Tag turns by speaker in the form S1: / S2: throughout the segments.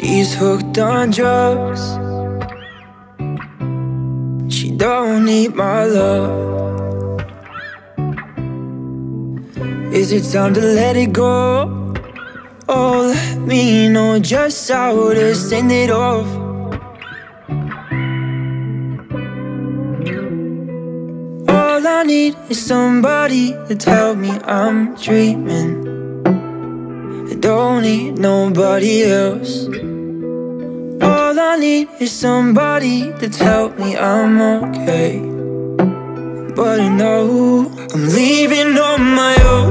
S1: She's hooked on drugs. She don't need my love. Is it time to let it go? Oh, let me know just how to send it off. All I need is somebody to tell me I'm dreaming. I don't need nobody else All I need is somebody to tell me I'm okay. But I know I'm leaving on my own.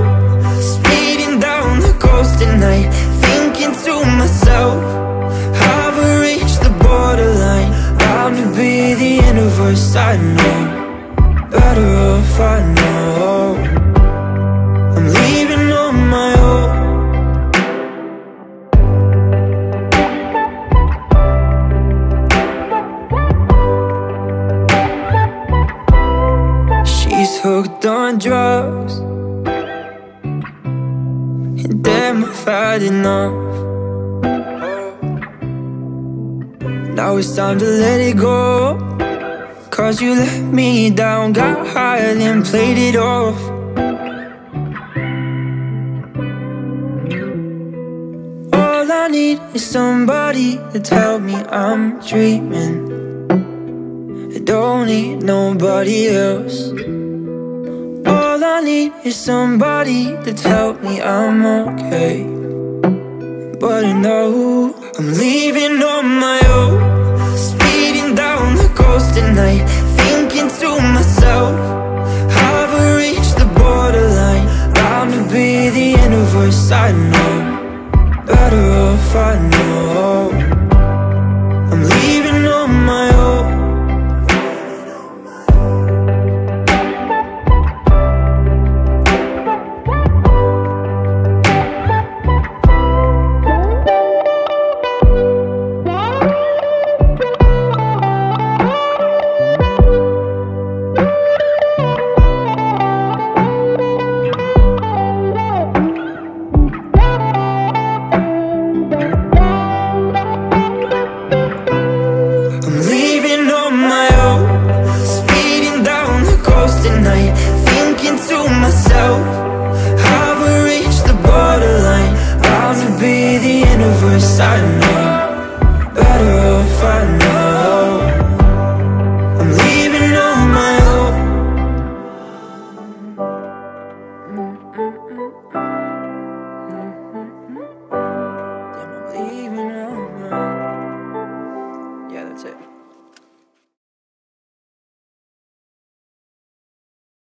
S1: Speeding down the coast tonight Thinking to myself I've reached the borderline? Bound to be the universe, I know. Better off, I know Hooked on drugs. And damn, I've had enough. Now it's time to let it go. Cause you let me down Got high and played it off. All I need is somebody to tell me I'm dreaming. I don't need nobody else All I need is somebody to tell me I'm okay. But I know I'm leaving on my own. Speeding down the coast tonight Thinking to myself Have I reached the borderline? Bound to be the universe, I know. Better off, I know wish I knew better I know. I'm leaving on my own Yeah, that's it.